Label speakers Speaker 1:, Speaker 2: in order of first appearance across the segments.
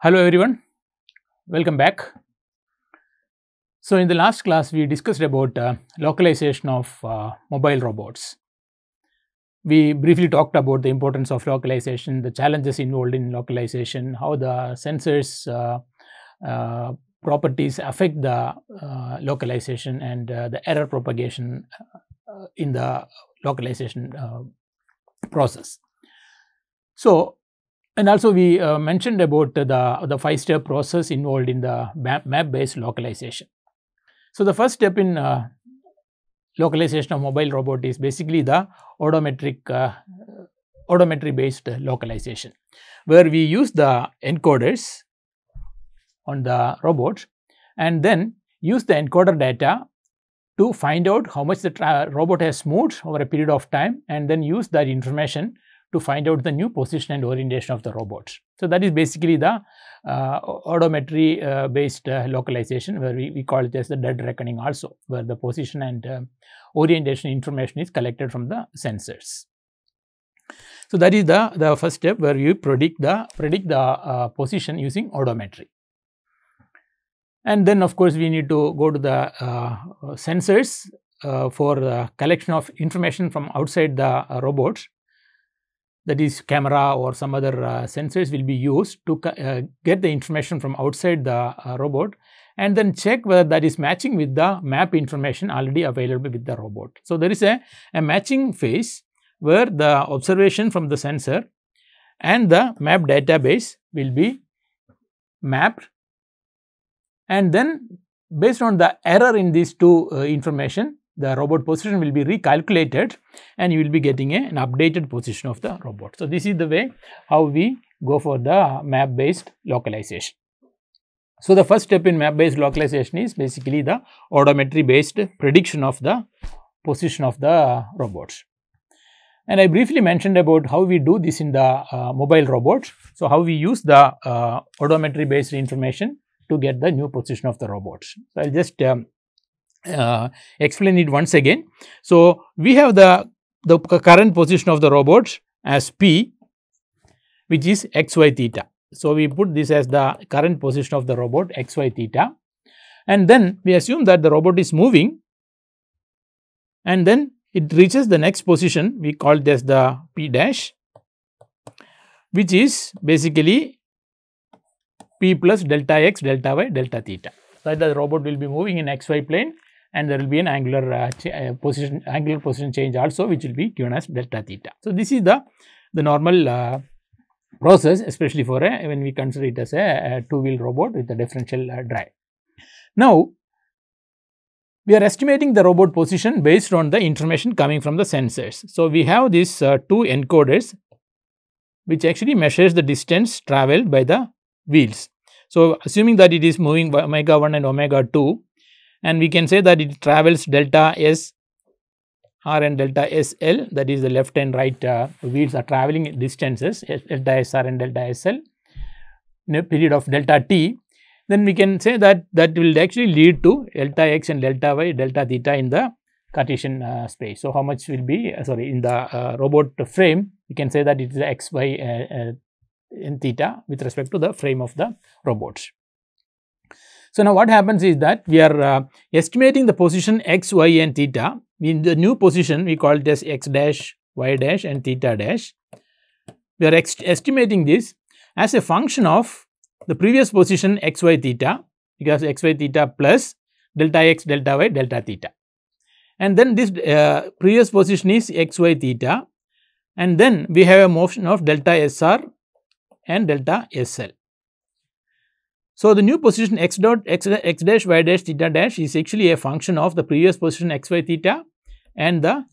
Speaker 1: Hello everyone, welcome back. So, in the last class we discussed about uh, localization of uh, mobile robots. We briefly talked about the importance of localization, the challenges involved in localization, how the sensors uh, uh properties affect the uh, localization and uh, the error propagation in the localization process. So, and also we uh, mentioned about the, the five step process involved in the map, map based localization. So, the first step in uh, localization of mobile robot is basically the odometric uh, odometry based localization where we use the encoders on the robot and then use the encoder data to find out how much the robot has moved over a period of time and then use that information to find out the new position and orientation of the robot. So, that is basically the uh, odometry uh, based uh, localization where we, we call it as the dead reckoning also where the position and uh, orientation information is collected from the sensors. So, that is the, the first step where you predict the predict the uh, position using odometry. And then of course, we need to go to the uh, sensors for the collection of information from outside the robot that is camera or some other uh, sensors will be used to uh, get the information from outside the uh, robot and then check whether that is matching with the map information already available with the robot. So, there is a, a matching phase where the observation from the sensor and the map database will be mapped and then based on the error in these two uh, information the robot position will be recalculated and you will be getting a, an updated position of the robot. So, this is the way how we go for the map based localization. So, the first step in map based localization is basically the odometry based prediction of the position of the robots. And I briefly mentioned about how we do this in the uh, mobile robot. So, how we use the uh, odometry based information to get the new position of the robots. So, I will just um, uh, explain it once again. So, we have the, the current position of the robot as P which is xy theta. So, we put this as the current position of the robot xy theta and then we assume that the robot is moving and then it reaches the next position we call this the P dash which is basically P plus delta x delta y delta theta. So, the robot will be moving in xy plane and there will be an angular uh, uh, position angular position change also which will be given as delta theta. So, this is the the normal uh, process especially for a when we consider it as a, a two wheel robot with a differential uh, drive. Now, we are estimating the robot position based on the information coming from the sensors. So, we have these uh, two encoders which actually measures the distance traveled by the wheels. So, assuming that it is moving by omega 1 and omega 2, and we can say that it travels delta S R and delta SL that is the left and right uh, wheels are traveling distances delta SR and delta SL in a period of delta T then we can say that that will actually lead to delta x and delta y delta theta in the Cartesian uh, space. So, how much will be uh, sorry in the uh, robot frame we can say that it is x y uh, uh, in theta with respect to the frame of the robot. So, now what happens is that we are uh, estimating the position x, y and theta. In the new position we call it as x dash, y dash and theta dash. We are estimating this as a function of the previous position x, y, theta because x, y, theta plus delta x, delta y, delta theta. And then this uh, previous position is x, y, theta and then we have a motion of delta SR and delta SL. So, the new position x dot x, x dash y dash theta dash is actually a function of the previous position x y theta and the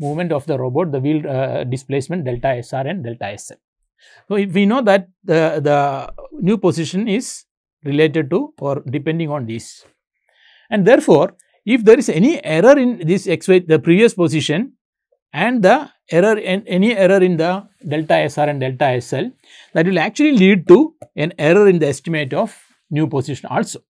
Speaker 1: movement of the robot, the wheel uh, displacement delta SR and delta SL. So, if we know that the, the new position is related to or depending on this and therefore, if there is any error in this x y the previous position and the error in any error in the delta SR and delta SL that will actually lead to an error in the estimate of new position also.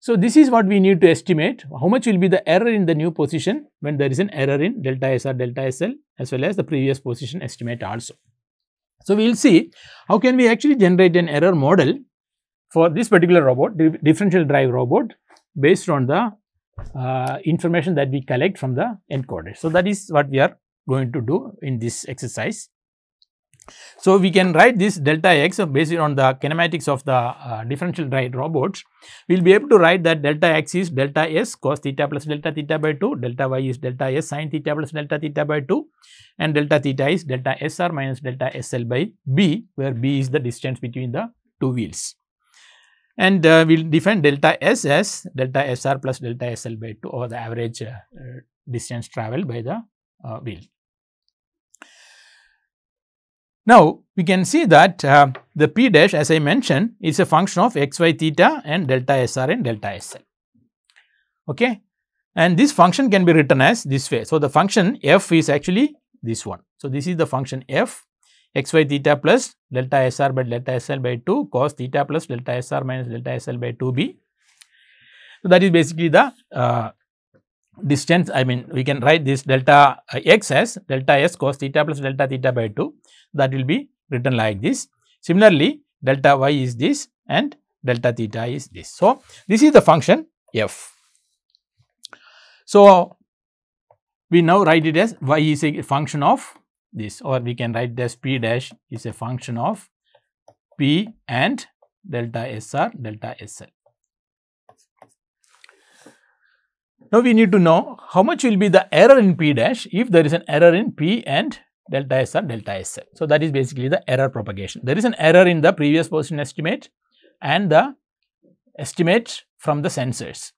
Speaker 1: So, this is what we need to estimate how much will be the error in the new position when there is an error in delta SR delta SL as well as the previous position estimate also. So, we will see how can we actually generate an error model for this particular robot, differential drive robot based on the uh, information that we collect from the encoder. So, that is what we are going to do in this exercise. So, we can write this delta x based on the kinematics of the uh, differential drive robots. We will be able to write that delta x is delta s cos theta plus delta theta by 2, delta y is delta s sin theta plus delta theta by 2 and delta theta is delta sr minus delta sl by b where b is the distance between the two wheels. And uh, we will define delta s as delta sr plus delta sl by 2 or the average uh, distance traveled by the uh, wheel. Now, we can see that uh, the p dash as I mentioned is a function of x y theta and delta sr and delta sl. Okay. And this function can be written as this way. So, the function f is actually this one. So, this is the function f x y theta plus delta sr by delta sl by 2 cos theta plus delta sr minus delta sl by 2b. So, that is basically the uh, distance I mean we can write this delta uh, x as delta s cos theta plus delta theta by 2 that will be written like this. Similarly, delta y is this and delta theta is this. So, this is the function f. So, we now write it as y is a function of this or we can write it as p dash is a function of p and delta sr delta sl. Now, we need to know how much will be the error in p dash if there is an error in p and delta S or delta SL. So, that is basically the error propagation. There is an error in the previous position estimate and the estimate from the sensors.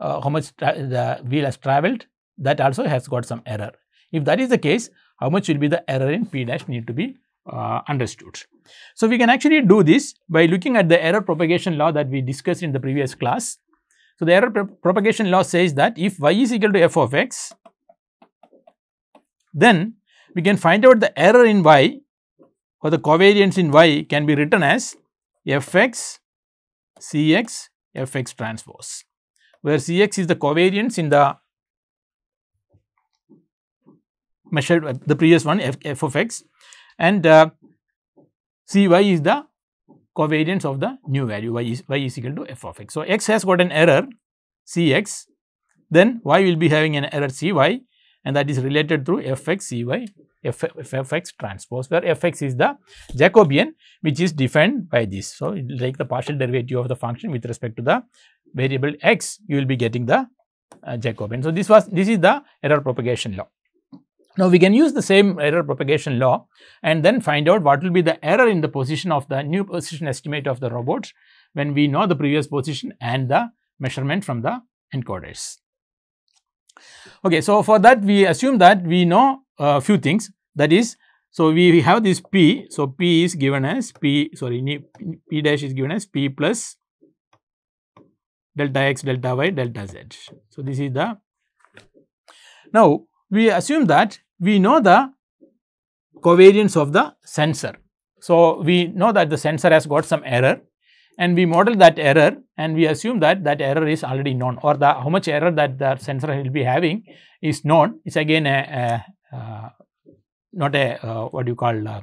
Speaker 1: Uh, how much the wheel has traveled that also has got some error. If that is the case, how much will be the error in P dash need to be uh, understood. So, we can actually do this by looking at the error propagation law that we discussed in the previous class. So, the error pro propagation law says that if y is equal to f of x, then we can find out the error in y or the covariance in y can be written as fx cx fx transpose where cx is the covariance in the measured the previous one f, f of x and uh, cy is the covariance of the new value y is, y is equal to f of x. So, x has got an error cx then y will be having an error cy and that is related through fx cy f, fx transpose where fx is the Jacobian which is defined by this. So, it will take the partial derivative of the function with respect to the variable x you will be getting the uh, Jacobian. So, this was this is the error propagation law. Now, we can use the same error propagation law and then find out what will be the error in the position of the new position estimate of the robots when we know the previous position and the measurement from the encoders. Okay, so for that we assume that we know a few things. That is so we have this p. So p is given as p sorry p dash is given as p plus delta x delta y delta z. So this is the now we assume that we know the covariance of the sensor. So we know that the sensor has got some error and we model that error and we assume that that error is already known or the how much error that the sensor will be having is known. Is again a, a, a not a uh, what you call uh,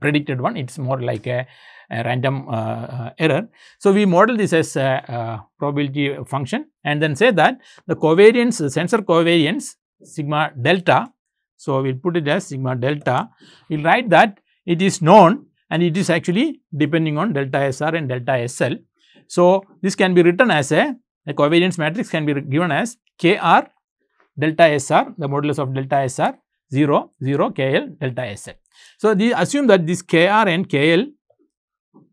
Speaker 1: predicted one. It's more like a, a random uh, error. So we model this as a, probability function and then say that the covariance the sensor covariance sigma delta so we'll put it as sigma delta we'll write that it is known and it is actually depending on delta SR and delta SL. So, this can be written as a, a covariance matrix can be given as KR delta SR, the modulus of delta SR 0, 0 KL delta SL. So, the assume that this KR and KL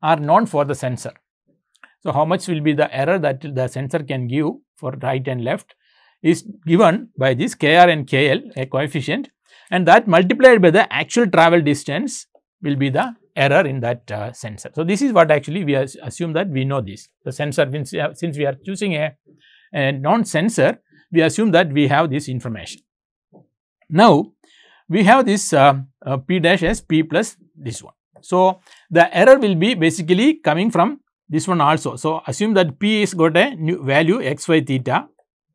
Speaker 1: are known for the sensor. So, how much will be the error that the sensor can give for right and left is given by this KR and KL a coefficient and that multiplied by the actual travel distance will be the error in that uh, sensor. So, this is what actually we assume that we know this. The sensor, since we are choosing a, a non-sensor, we assume that we have this information. Now, we have this uh, uh, p dash as p plus this one. So, the error will be basically coming from this one also. So, assume that p is got a new value x y theta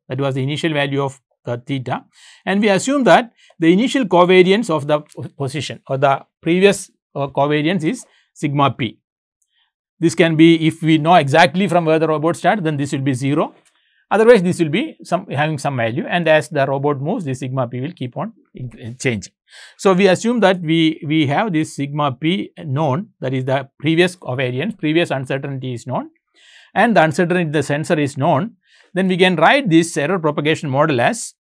Speaker 1: that was the initial value of the theta. And we assume that the initial covariance of the position or the previous uh, covariance is sigma p. This can be if we know exactly from where the robot starts then this will be 0 otherwise this will be some having some value. And as the robot moves this sigma p will keep on changing. So, we assume that we, we have this sigma p known that is the previous covariance previous uncertainty is known. And the uncertainty in the sensor is known then we can write this error propagation model as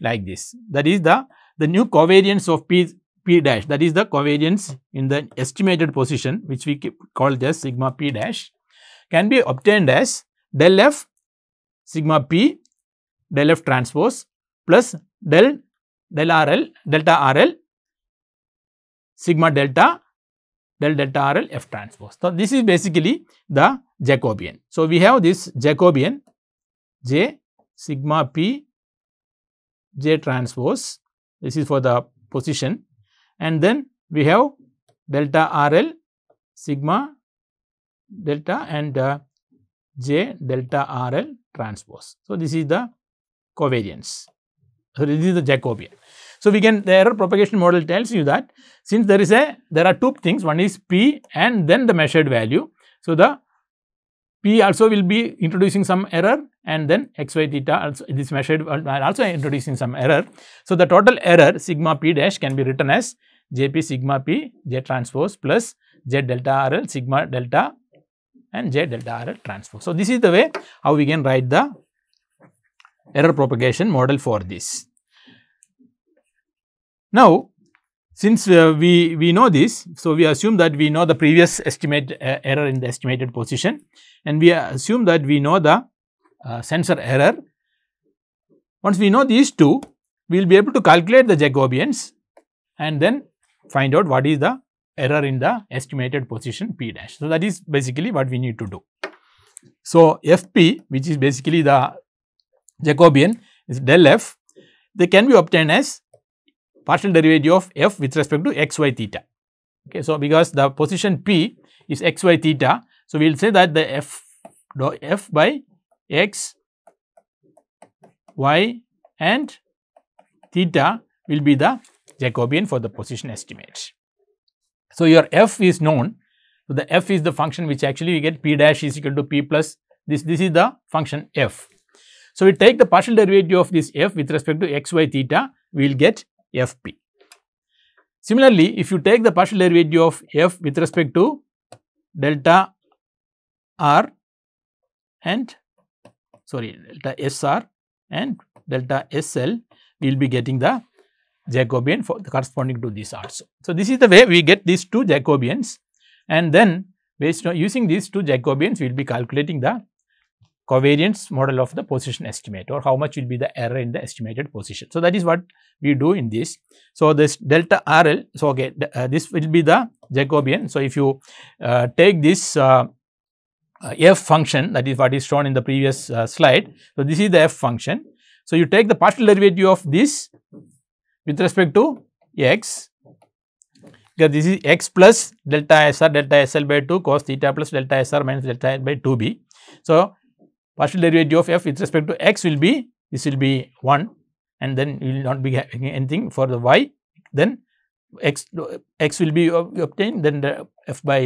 Speaker 1: like this that is the the new covariance of p p dash that is the covariance in the estimated position which we call as sigma p dash can be obtained as del f sigma p del f transpose plus del del RL delta RL sigma delta del delta RL F transpose. So, this is basically the Jacobian. So, we have this Jacobian J sigma P J transpose this is for the position and then we have delta RL sigma delta and uh, J delta RL transpose. So, this is the covariance. So, this is the Jacobian. So, we can the error propagation model tells you that since there is a there are two things one is P and then the measured value. So, the P also will be introducing some error and then xy theta also this measured uh, also introducing some error. So, the total error sigma P dash can be written as Jp sigma P J transpose plus Z delta RL sigma delta and J delta RL transpose. So, this is the way how we can write the error propagation model for this. Now, since uh, we, we know this, so we assume that we know the previous estimate uh, error in the estimated position and we assume that we know the uh, sensor error. Once we know these two, we will be able to calculate the Jacobians and then find out what is the error in the estimated position p dash. So, that is basically what we need to do. So, fp which is basically the Jacobian is del f, they can be obtained as partial derivative of f with respect to x y theta. Okay, so, because the position p is x y theta, so we will say that the f f by x y and theta will be the Jacobian for the position estimate. So, your f is known. So, the f is the function which actually we get p dash is equal to p plus this, this is the function f. So, we take the partial derivative of this f with respect to x, y, theta, we will get fp. Similarly, if you take the partial derivative of f with respect to delta r and sorry delta sr and delta sl, we will be getting the Jacobian for the corresponding to this also. So, this is the way we get these two Jacobians and then based on using these two Jacobians, we will be calculating the covariance model of the position estimate or how much will be the error in the estimated position. So, that is what we do in this. So, this delta RL, so okay, uh, this will be the Jacobian. So, if you uh, take this uh, uh f function that is what is shown in the previous uh, slide. So, this is the f function. So, you take the partial derivative of this with respect to x because this is x plus delta SR delta SL by 2 cos theta plus delta SR minus delta by 2b. So, partial derivative of f with respect to x will be this will be 1 and then you will not be having anything for the y then x x will be obtained then the f by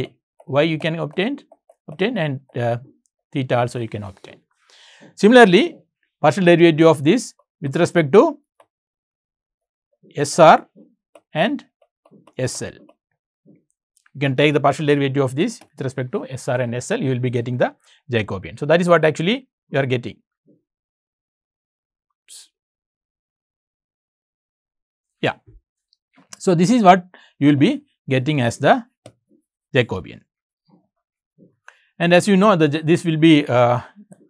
Speaker 1: y you can obtain obtain and uh, theta also you can obtain. Similarly, partial derivative of this with respect to SR and SL. You can take the partial derivative of this with respect to SR and SL, you will be getting the Jacobian. So, that is what actually you are getting. Yeah. So, this is what you will be getting as the Jacobian. And as you know, the, this will be uh,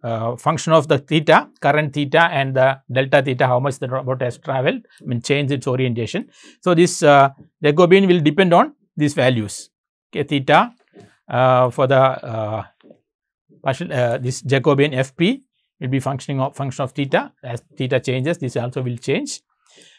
Speaker 1: uh, function of the theta, current theta and the delta theta, how much the robot has traveled, I mean change its orientation. So, this uh, Jacobian will depend on these values okay, theta uh, for the uh, partial uh, this Jacobian FP will be functioning of function of theta as theta changes this also will change.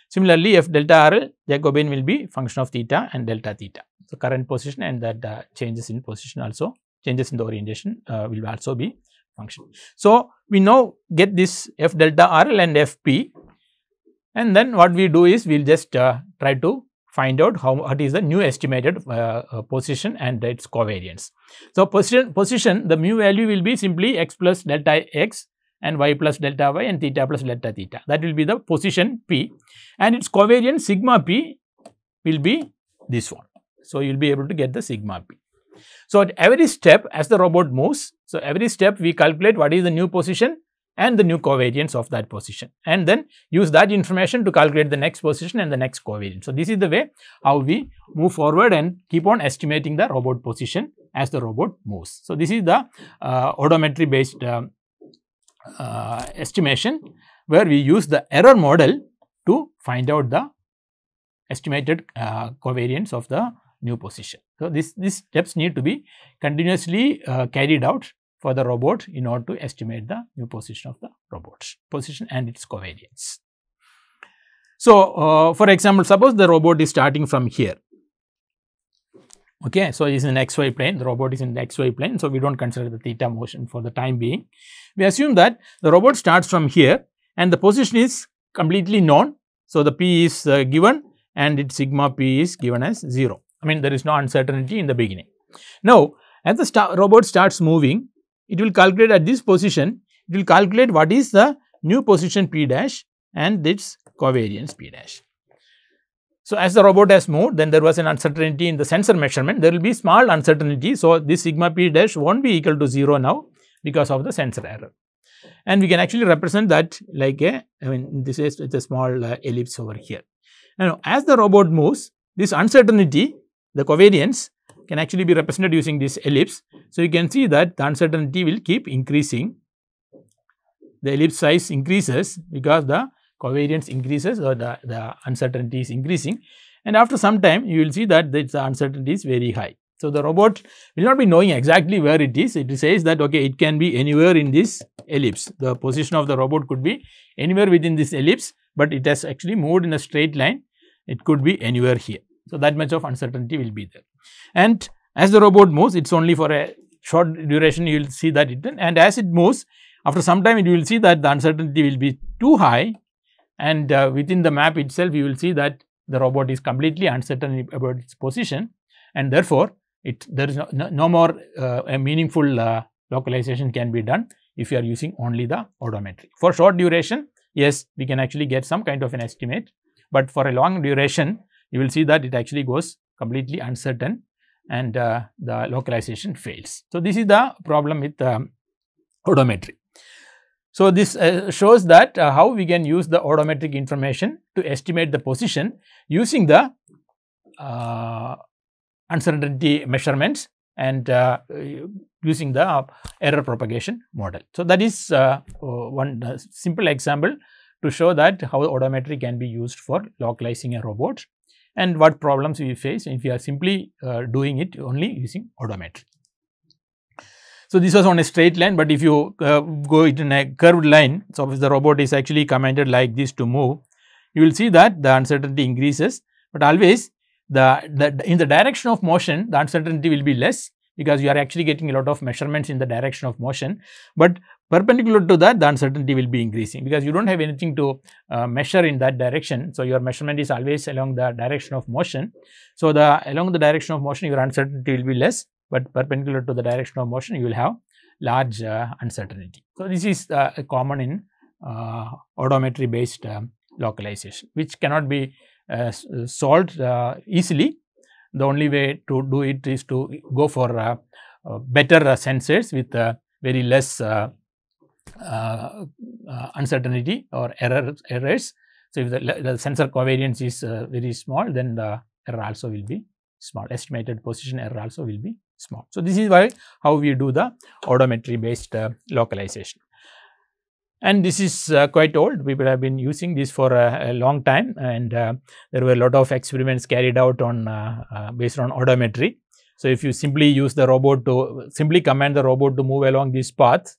Speaker 1: Similarly, f delta RL Jacobian will be function of theta and delta theta. So, current position and that uh, changes in position also changes in the orientation uh, will also be function. So, we now get this f delta RL and fp and then what we do is we will just uh, try to find out how what is the new estimated uh, uh, position and its covariance. So, position, position the mu value will be simply x plus delta x and y plus delta y and theta plus delta theta that will be the position p and its covariance sigma p will be this one. So, you will be able to get the sigma p. So, at every step as the robot moves, so every step we calculate what is the new position and the new covariance of that position and then use that information to calculate the next position and the next covariance. So, this is the way how we move forward and keep on estimating the robot position as the robot moves. So, this is the uh, odometry based uh, uh, estimation where we use the error model to find out the estimated uh, covariance of the new position. So, this, these steps need to be continuously uh, carried out for the robot in order to estimate the new position of the robot's position and its covariance. So, uh, for example, suppose the robot is starting from here. Okay, so it is in xy plane, the robot is in the xy plane, so we do not consider the theta motion for the time being. We assume that the robot starts from here and the position is completely known. So, the p is uh, given and its sigma p is given as 0. I mean, there is no uncertainty in the beginning. Now, as the robot starts moving, it will calculate at this position, it will calculate what is the new position p dash and its covariance p dash. So, as the robot has moved, then there was an uncertainty in the sensor measurement, there will be small uncertainty. So, this sigma p dash will not be equal to 0 now because of the sensor error. And we can actually represent that like a, I mean, this is it's a small uh, ellipse over here. Now, as the robot moves, this uncertainty, the covariance can actually be represented using this ellipse. So, you can see that the uncertainty will keep increasing. The ellipse size increases because the covariance increases or the, the uncertainty is increasing. And after some time, you will see that the uncertainty is very high. So, the robot will not be knowing exactly where it is. It says that okay, it can be anywhere in this ellipse. The position of the robot could be anywhere within this ellipse, but it has actually moved in a straight line. It could be anywhere here. So, that much of uncertainty will be there. And as the robot moves, it is only for a short duration you will see that it and as it moves after some time you will see that the uncertainty will be too high and uh, within the map itself you will see that the robot is completely uncertain about its position and therefore, it there is no, no, no more uh, a meaningful uh, localization can be done if you are using only the odometry. For short duration, yes, we can actually get some kind of an estimate, but for a long duration, you will see that it actually goes completely uncertain and uh, the localization fails. So, this is the problem with um, odometry. So, this uh, shows that uh, how we can use the odometric information to estimate the position using the uh, uncertainty measurements and uh, using the error propagation model. So, that is uh, one uh, simple example to show that how odometry can be used for localizing a robot and what problems we face if we are simply uh, doing it only using odometry. So, this was on a straight line, but if you uh, go it in a curved line, so if the robot is actually commanded like this to move, you will see that the uncertainty increases, but always the, the in the direction of motion, the uncertainty will be less because you are actually getting a lot of measurements in the direction of motion, but perpendicular to that the uncertainty will be increasing because you do not have anything to uh, measure in that direction. So, your measurement is always along the direction of motion. So, the along the direction of motion your uncertainty will be less, but perpendicular to the direction of motion you will have large uh, uncertainty. So, this is uh, common in uh, odometry based um, localization which cannot be uh, solved uh, easily. The only way to do it is to go for better sensors with very less uh, uh, uncertainty or error errors. So, if the, the sensor covariance is uh, very small, then the error also will be small. Estimated position error also will be small. So, this is why how we do the odometry based localization and this is uh, quite old people have been using this for a, a long time and uh, there were a lot of experiments carried out on uh, based on odometry so if you simply use the robot to simply command the robot to move along this path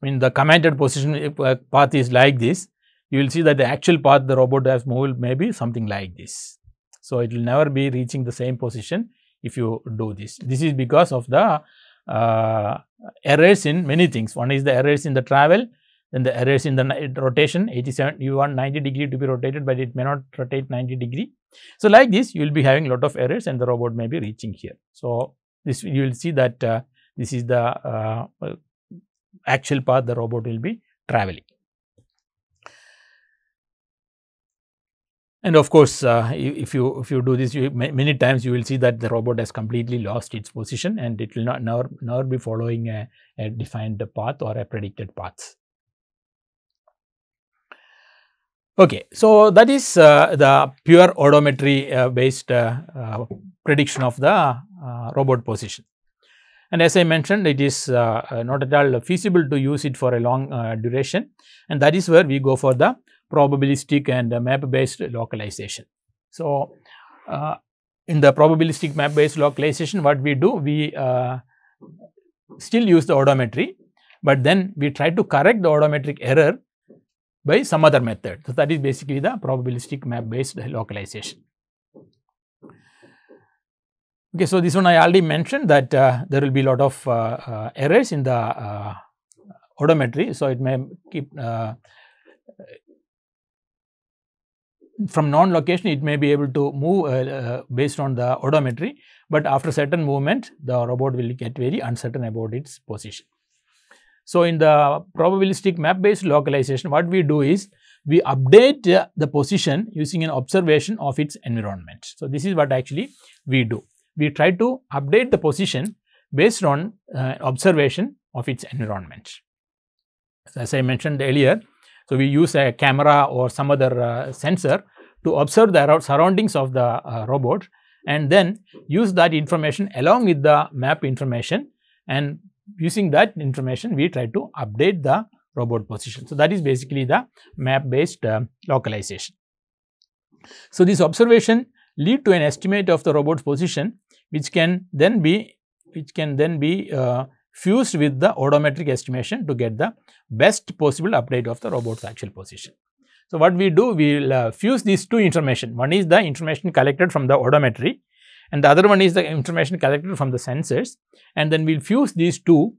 Speaker 1: when the commanded position uh, path is like this, you will see that the actual path the robot has moved may be something like this. So, it will never be reaching the same position if you do this. This is because of the uh, errors in many things. One is the errors in the travel, then the errors in the rotation 87 you want 90 degree to be rotated but it may not rotate 90 degree. So, like this you will be having lot of errors and the robot may be reaching here. So, this you will see that uh, this is the uh, actual path the robot will be traveling. And of course, uh, if you if you do this, you, many times you will see that the robot has completely lost its position and it will not never, never be following a, a defined path or a predicted path. Okay, so that is uh, the pure odometry uh, based uh, uh, prediction of the uh, robot position. And as I mentioned, it is not at all feasible to use it for a long duration and that is where we go for the probabilistic and map based localization. So, uh, in the probabilistic map based localization what we do we uh, still use the odometry, but then we try to correct the odometric error by some other method. So, that is basically the probabilistic map based localization. Okay, so this one I already mentioned that uh, there will be lot of uh, uh, errors in the uh, odometry. So, it may keep from non-location it may be able to move uh, uh, based on the odometry, but after certain movement the robot will get very uncertain about its position. So, in the probabilistic map based localization what we do is we update uh, the position using an observation of its environment. So, this is what actually we do. We try to update the position based on uh, observation of its environment. As I mentioned earlier, so, we use a camera or some other uh, sensor to observe the surroundings of the uh, robot and then use that information along with the map information and using that information we try to update the robot position. So, that is basically the map based uh, localization. So, this observation lead to an estimate of the robot's position which can then be which can then be uh, fused with the odometric estimation to get the best possible update of the robot's actual position. So, what we do, we will uh, fuse these two information. One is the information collected from the odometry and the other one is the information collected from the sensors and then we will fuse these two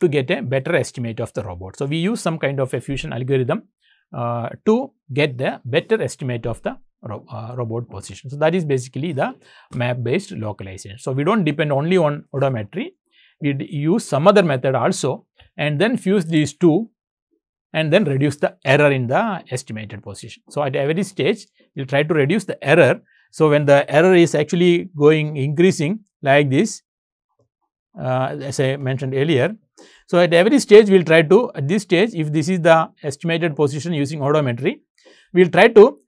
Speaker 1: to get a better estimate of the robot. So, we use some kind of a fusion algorithm uh, to get the better estimate of the ro uh, robot position. So, that is basically the map based localization. So, we do not depend only on odometry, we use some other method also and then fuse these two and then reduce the error in the estimated position. So, at every stage we will try to reduce the error. So, when the error is actually going increasing like this uh, as I mentioned earlier. So, at every stage we will try to at this stage if this is the estimated position using odometry, we will try to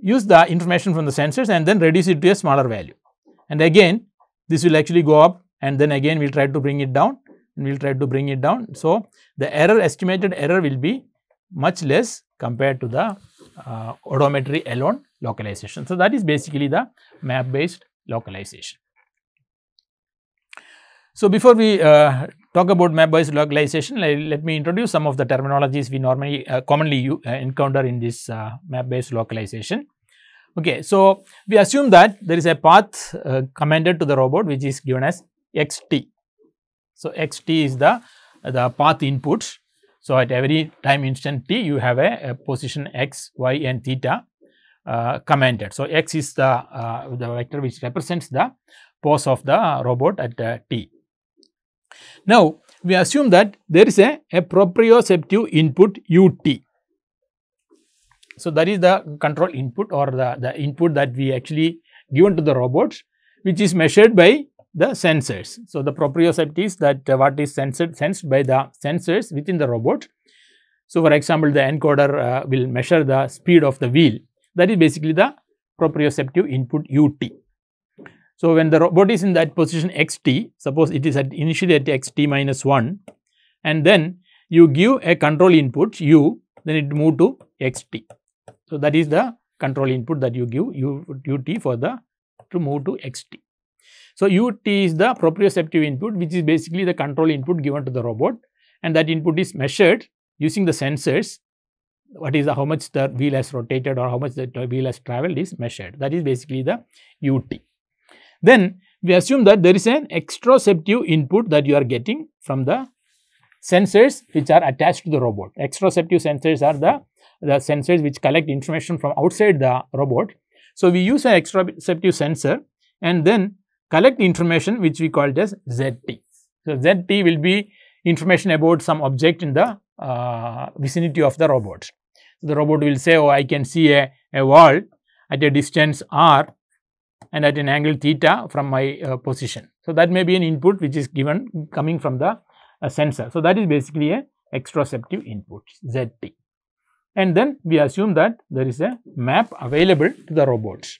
Speaker 1: use the information from the sensors and then reduce it to a smaller value. And again this will actually go up and then again we will try to bring it down and we will try to bring it down. So, the error estimated error will be much less compared to the uh, odometry alone localization. So, that is basically the map based localization. So, before we uh, talk about map based localization, let, me introduce some of the terminologies we normally uh, commonly uh, encounter in this uh, map based localization. Okay, so we assume that there is a path uh, commanded to the robot which is given as xt. So, xt is the, the path input. So, at every time instant t you have a, a position x, y and theta uh, commanded. So, x is the, the vector which represents the pose of the robot at uh, t. Now, we assume that there is a, a proprioceptive input ut. So, that is the control input or the, the input that we actually given to the robot which is measured by the sensors. So, the proprioceptive is that uh, what is sensed, sensed by the sensors within the robot. So, for example, the encoder uh, will measure the speed of the wheel that is basically the proprioceptive input ut. So, when the robot is in that position xt, suppose it is at initially at xt minus 1 and then you give a control input u, then it move to xt. So, that is the control input that you give u, ut for the to move to xt. So, ut is the proprioceptive input which is basically the control input given to the robot and that input is measured using the sensors what is the, how much the wheel has rotated or how much the wheel has traveled is measured that is basically the ut. Then we assume that there is an exteroceptive input that you are getting from the sensors which are attached to the robot. Exteroceptive sensors are the, the sensors which collect information from outside the robot. So, we use an exteroceptive sensor and then collect information which we call it as ZT. So, ZT will be information about some object in the uh, vicinity of the robot. So, the robot will say, oh, I can see a, a wall at a distance r and at an angle theta from my uh, position. So, that may be an input which is given coming from the uh, sensor. So, that is basically a exteroceptive input ZT and then we assume that there is a map available to the robots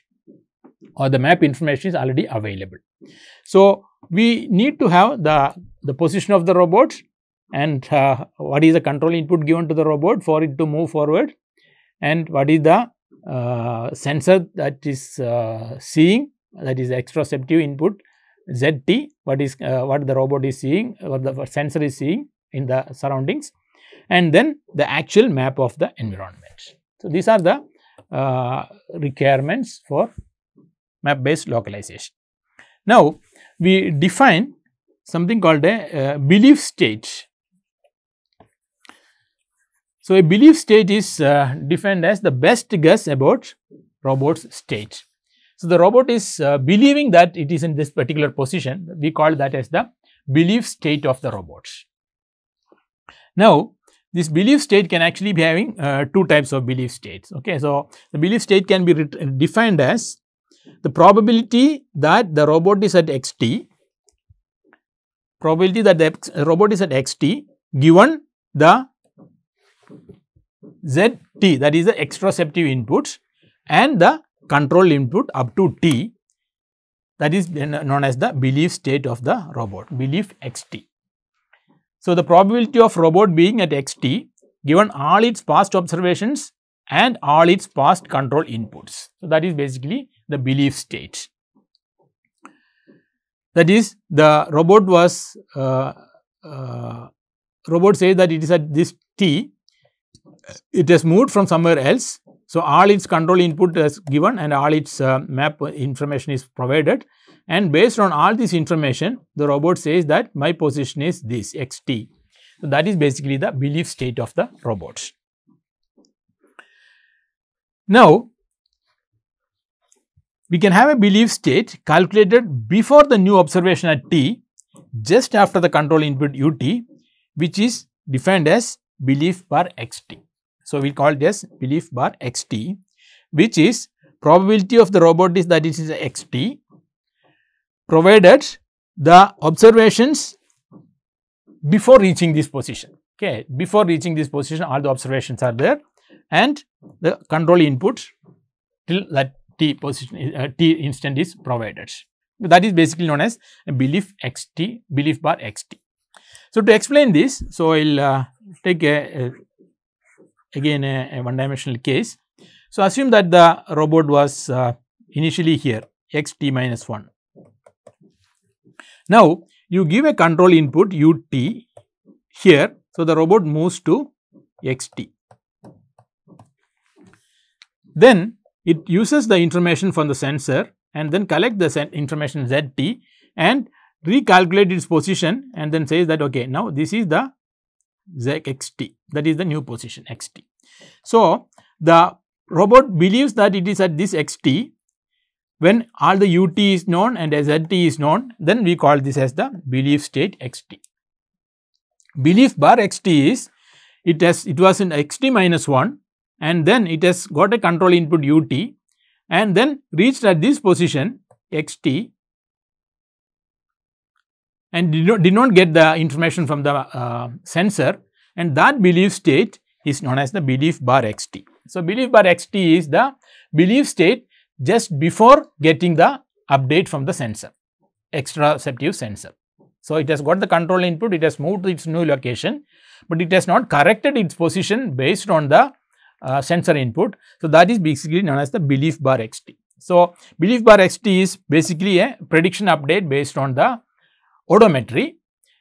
Speaker 1: or the map information is already available. So, we need to have the, the position of the robot and uh, what is the control input given to the robot for it to move forward and what is the sensor that is uh, seeing that is exteroceptive input ZT what is uh, what the robot is seeing what the sensor is seeing in the surroundings and then the actual map of the environment. So, these are the uh, requirements for map based localization. Now, we define something called a uh, belief state. So, a belief state is uh, defined as the best guess about robot's state. So, the robot is uh, believing that it is in this particular position, we call that as the belief state of the robot. Now, this belief state can actually be having uh, two types of belief states. Okay, so the belief state can be defined as the probability that the robot is at xt, probability that the robot is at xt given the zt that is the exteroceptive input and the control input up to t that is known as the belief state of the robot belief xt. So, the probability of robot being at xt given all its past observations and all its past control inputs. So, that is basically the belief state. That is the robot was uh, uh, robot says that it is at this t, it has moved from somewhere else. So, all its control input is given and all its uh, map information is provided and based on all this information the robot says that my position is this xt. So, that is basically the belief state of the robot. Now, we can have a belief state calculated before the new observation at t just after the control input ut which is defined as belief bar xt. So, we call this belief bar xt which is probability of the robot is that it is xt provided the observations before reaching this position. Okay, before reaching this position, all the observations are there, and the control input till that t position uh, t instant is provided. That is basically known as belief xt, belief bar xt. So to explain this, so I'll uh, take a, a again a, a one dimensional case. So assume that the robot was uh, initially here xt minus 1 now, you give a control input ut here. So, the robot moves to xt. Then it uses the information from the sensor and then collect the information zt and recalculate its position and then says that okay now this is the xt that is the new position xt. So, the robot believes that it is at this xt when all the ut is known and as zt is known, then we call this as the belief state xt. Belief bar xt is it has it was in xt minus 1 and then it has got a control input ut and then reached at this position xt and did not, did not get the information from the uh, sensor and that belief state is known as the belief bar xt. So, belief bar xt is the belief state just before getting the update from the sensor, exteroceptive sensor. So, it has got the control input, it has moved to its new location, but it has not corrected its position based on the uh, sensor input. So, that is basically known as the belief bar xt. So, belief bar xt is basically a prediction update based on the odometry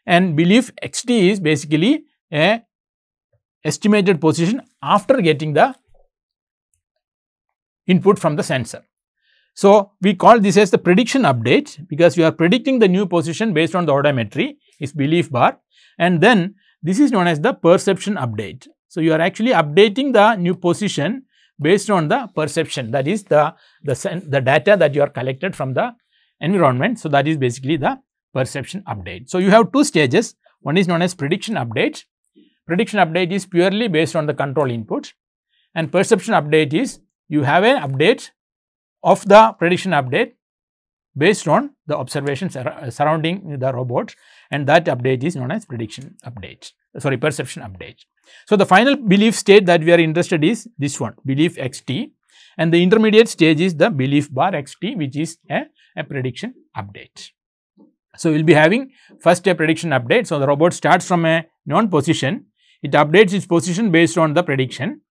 Speaker 1: and belief xt is basically a estimated position after getting the input from the sensor. So, we call this as the prediction update because we are predicting the new position based on the odometry is belief bar and then This is known as the perception update. So, you are actually updating the new position based on the perception that is the, the, the data that you are collected from the environment. So, that is basically the perception update. So, you have two stages one is known as prediction update. Prediction update is purely based on the control input and perception update is you have an update of the prediction update based on the observations uh, surrounding the robot and that update is known as prediction update sorry perception update. So, the final belief state that we are interested is this one belief xt and the intermediate stage is the belief bar xt which is a, a prediction update. So, we will be having first a prediction update. So, the robot starts from a known position, it updates its position based on the prediction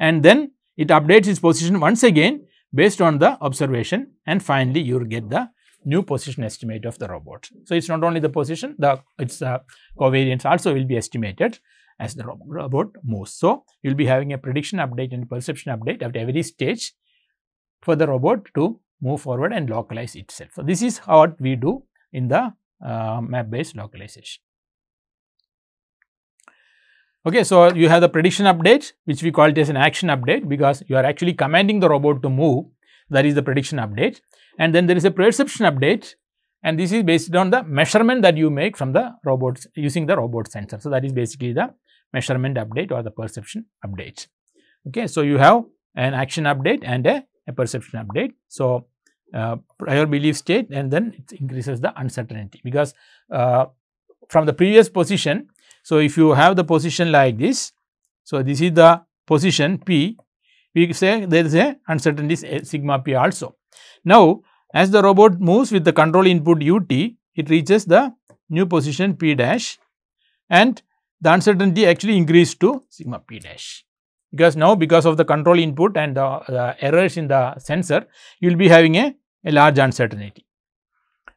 Speaker 1: and then it updates its position once again based on the observation and finally you will get the new position estimate of the robot. So, it is not only the position, the its uh, covariance also will be estimated as the robot moves. So, you will be having a prediction update and perception update at every stage for the robot to move forward and localize itself. So, this is what we do in the uh, map based localization. Okay, so you have the prediction update which we call it as an action update because you are actually commanding the robot to move that is the prediction update and then there is a perception update and this is based on the measurement that you make from the robots using the robot sensor. So, that is basically the measurement update or the perception update. Okay, so you have an action update and a, a perception update. So, uh, prior belief state and then it increases the uncertainty because uh, from the previous position. So, if you have the position like this, so this is the position P, we say there is a uncertainty sigma P also. Now, as the robot moves with the control input ut, it reaches the new position P dash and the uncertainty actually increased to sigma P dash because now because of the control input and the, the errors in the sensor, you will be having a, a large uncertainty.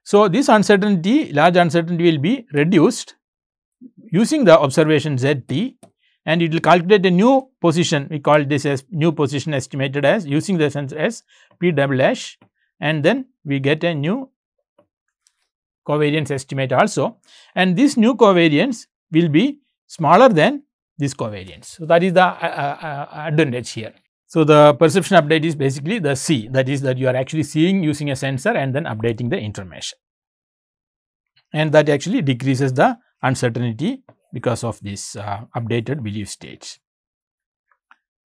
Speaker 1: So, this uncertainty, large uncertainty will be reduced using the observation ZT and it will calculate a new position, we call this as new position estimated as using the sensor as P double dash and then we get a new covariance estimate also and this new covariance will be smaller than this covariance. So, that is the uh, uh, uh, advantage here. So, the perception update is basically the C that is that you are actually seeing using a sensor and then updating the information and that actually decreases the uncertainty because of this uh, updated belief states.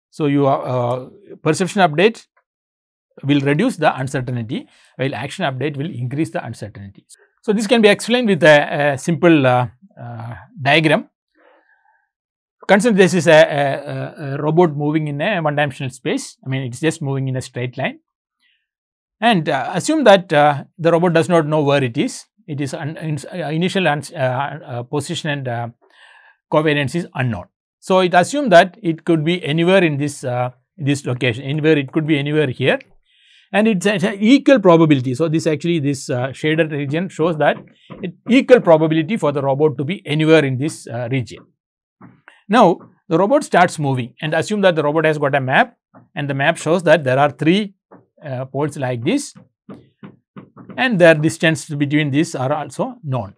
Speaker 1: So, your uh, perception update will reduce the uncertainty while action update will increase the uncertainty. So, this can be explained with a, a simple uh, diagram consider this is a, a, a, robot moving in a one dimensional space, I mean it is just moving in a straight line and uh, assume that uh, the robot does not know where it is, it is un, in, uh, initial uh, uh, position and uh, covariance is unknown. So, it assume that it could be anywhere in this, this location, anywhere it could be anywhere here and it is an equal probability. So, this actually this shaded region shows that it equal probability for the robot to be anywhere in this region. Now, the robot starts moving and assume that the robot has got a map and the map shows that there are three uh, poles like this and their distance between these are also known.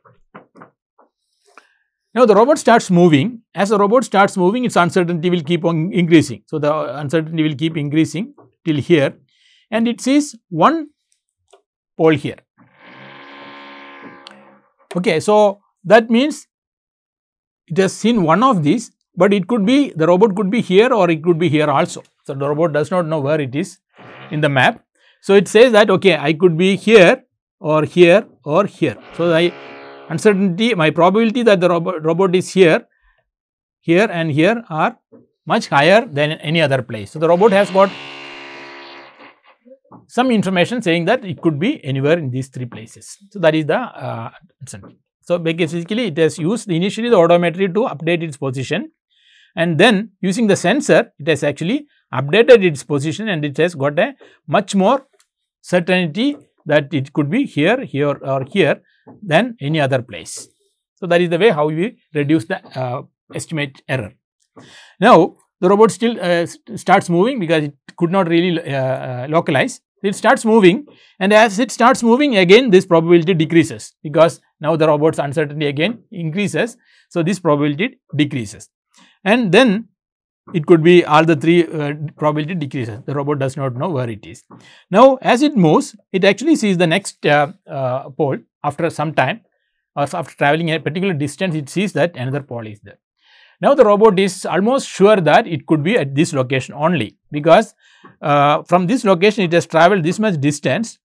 Speaker 1: Now, the robot starts moving. As the robot starts moving, its uncertainty will keep on increasing. So, the uncertainty will keep increasing till here and it sees one pole here. Okay, so that means it has seen one of these but it could be the robot could be here or it could be here also. So, the robot does not know where it is in the map. So, it says that okay I could be here or here or here. So, the uncertainty my probability that the robot, robot is here, here and here are much higher than any other place. So, the robot has got some information saying that it could be anywhere in these three places. So, that is the uh, uncertainty. So, basically it has used initially the odometry to update its position and then using the sensor it has actually updated its position and it has got a much more certainty that it could be here, here or here than any other place. So, that is the way how we reduce the uh, estimate error. Now, the robot still uh, starts moving because it could not really uh, uh, localize. It starts moving and as it starts moving again this probability decreases because now the robot's uncertainty again increases. So, this probability decreases and then it could be all the three uh, probability decreases the robot does not know where it is. Now, as it moves it actually sees the next uh, uh, pole after some time or after traveling a particular distance it sees that another pole is there. Now, the robot is almost sure that it could be at this location only because uh, from this location it has traveled this much distance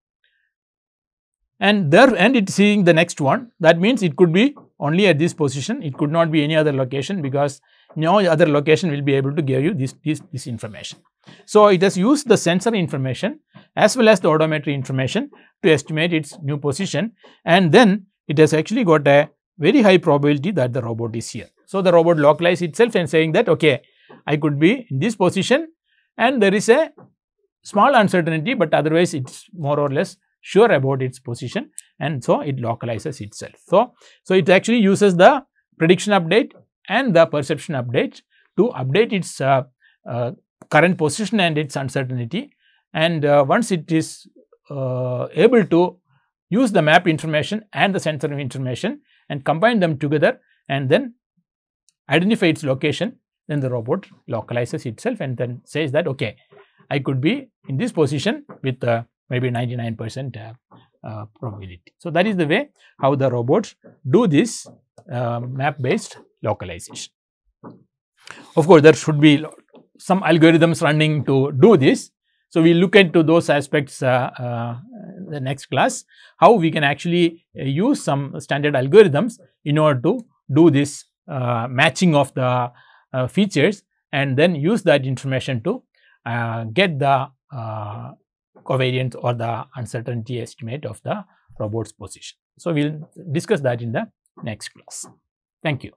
Speaker 1: and there and it is seeing the next one that means it could be only at this position it could not be any other location because no other location will be able to give you this, this, this information. So, it has used the sensor information as well as the odometry information to estimate its new position and then it has actually got a very high probability that the robot is here. So, the robot localizes itself and saying that okay I could be in this position and there is a small uncertainty, but otherwise it is more or less sure about its position and so it localizes itself. So, so it actually uses the prediction update and the perception update to update its uh, uh, current position and its uncertainty and uh, once it is uh, able to use the map information and the sensor information and combine them together and then identify its location then the robot localizes itself and then says that okay I could be in this position with uh, maybe 99 percent uh, uh, probability. So, that is the way how the robots do this uh, map based localization. Of course, there should be some algorithms running to do this. So, we look into those aspects uh, uh, the next class, how we can actually uh, use some standard algorithms in order to do this uh, matching of the uh, features and then use that information to uh, get the covariance or the uncertainty estimate of the robot's position. So, we will discuss that in the next class. Thank you.